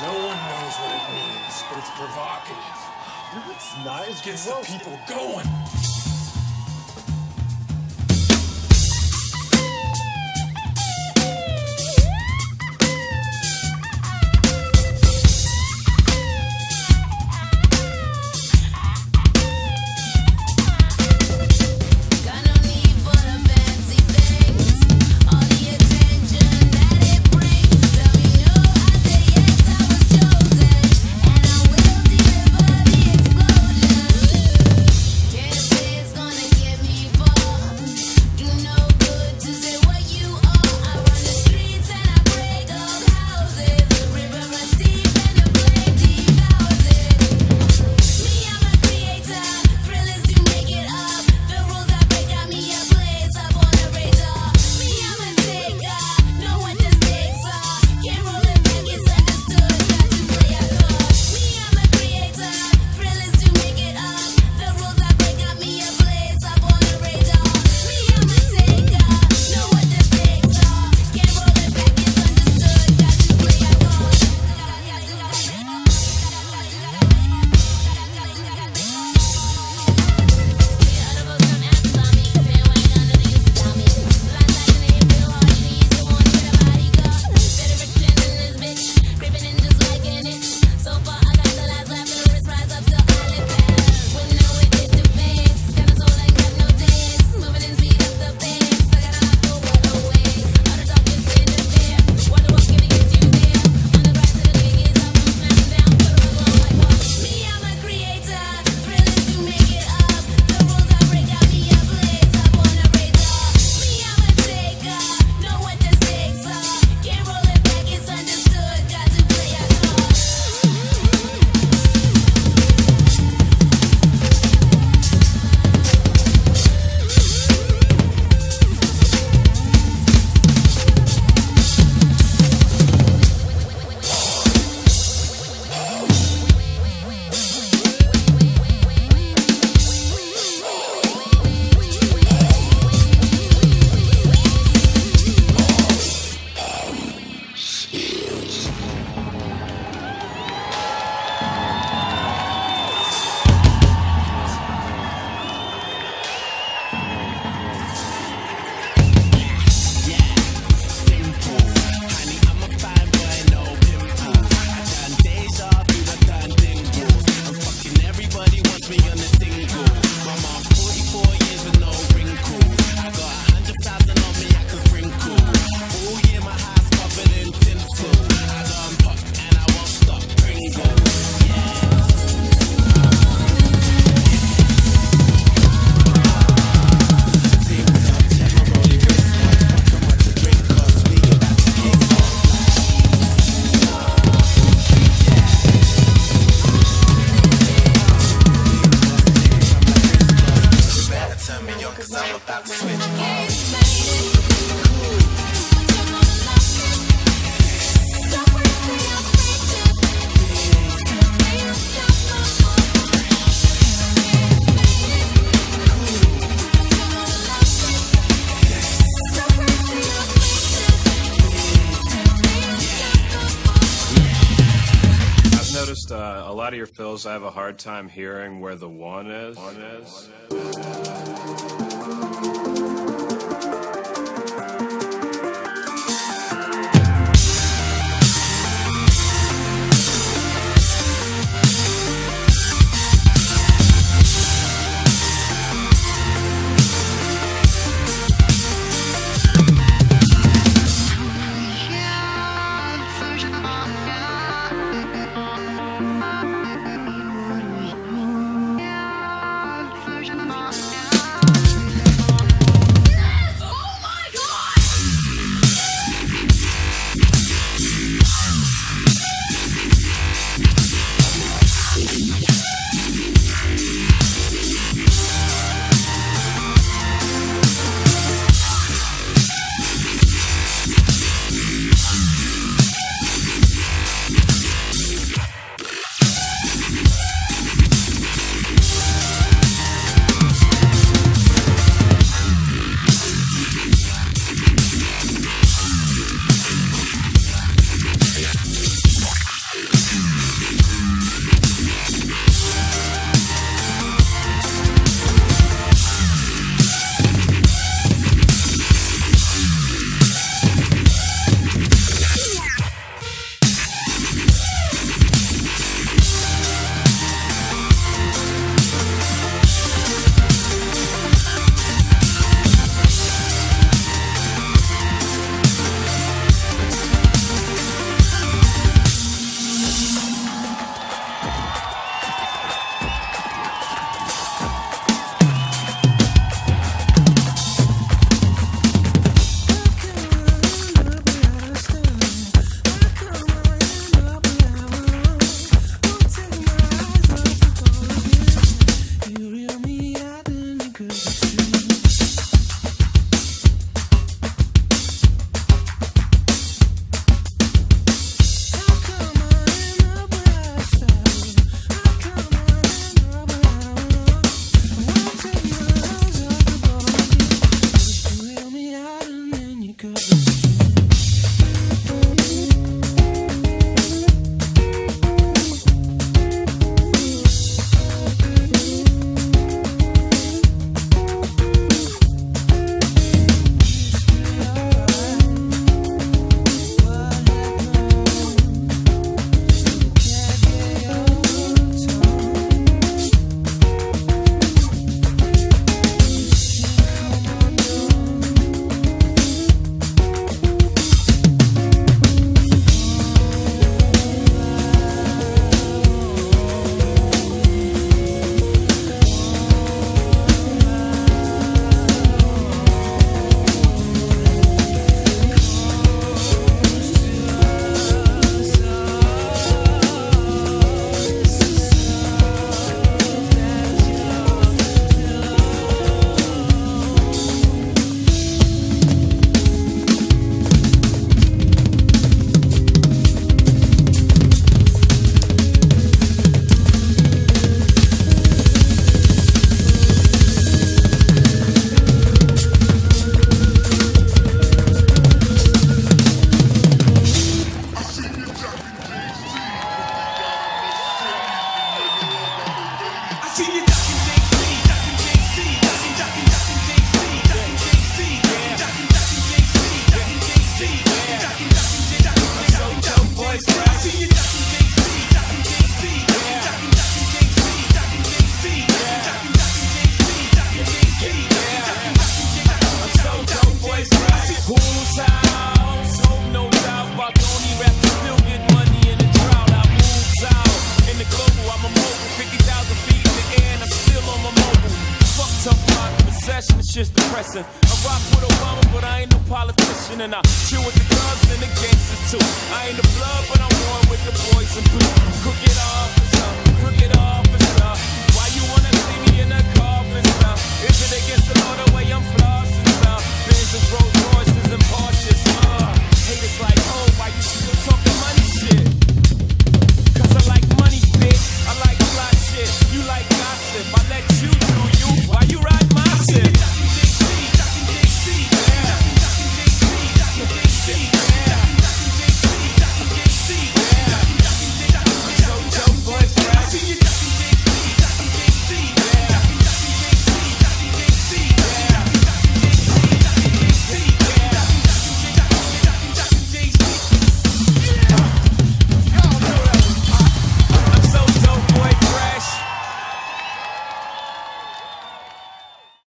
No one knows what it means, but it's provocative. It's nice gets the people going. uh, a lot of your fills I have a hard time hearing where the one is. One is. One is. Listen, I rock with Obama, but I ain't no politician, and I chill with